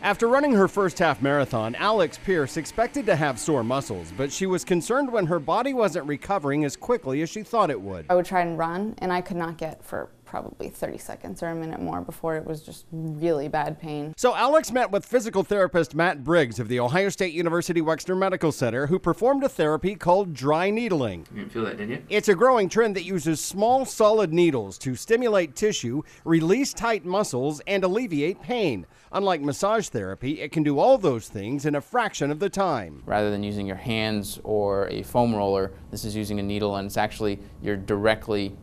After running her first half marathon, Alex Pierce expected to have sore muscles, but she was concerned when her body wasn't recovering as quickly as she thought it would. I would try and run, and I could not get for probably 30 seconds or a minute more before it was just really bad pain. So Alex met with physical therapist Matt Briggs of the Ohio State University Wexner Medical Center, who performed a therapy called dry needling. You didn't feel that, did you? It's a growing trend that uses small, solid needles to stimulate tissue, release tight muscles, and alleviate pain. Unlike massage therapy, it can do all those things in a fraction of the time. Rather than using your hands or a foam roller, this is using a needle, and it's actually you're directly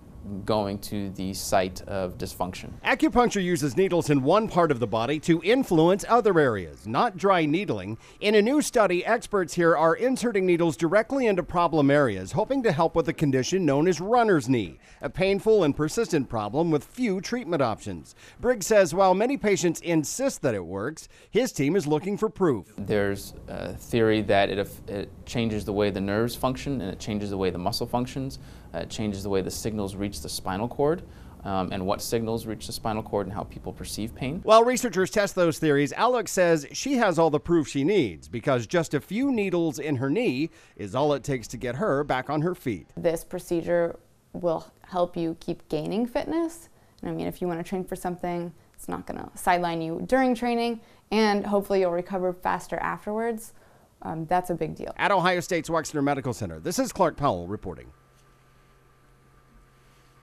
going to the site of dysfunction. Acupuncture uses needles in one part of the body to influence other areas, not dry needling. In a new study, experts here are inserting needles directly into problem areas, hoping to help with a condition known as runner's knee, a painful and persistent problem with few treatment options. Briggs says while many patients insist that it works, his team is looking for proof. There's a theory that it, it changes the way the nerves function and it changes the way the muscle functions. Uh, it changes the way the signals reach the spinal cord. Um, and what signals reach the spinal cord and how people perceive pain. While researchers test those theories, Alex says she has all the proof she needs because just a few needles in her knee is all it takes to get her back on her feet. This procedure will help you keep gaining fitness. And I mean, if you want to train for something, it's not going to sideline you during training, and hopefully you'll recover faster afterwards. Um, that's a big deal. At Ohio State's Wexner Medical Center, this is Clark Powell reporting.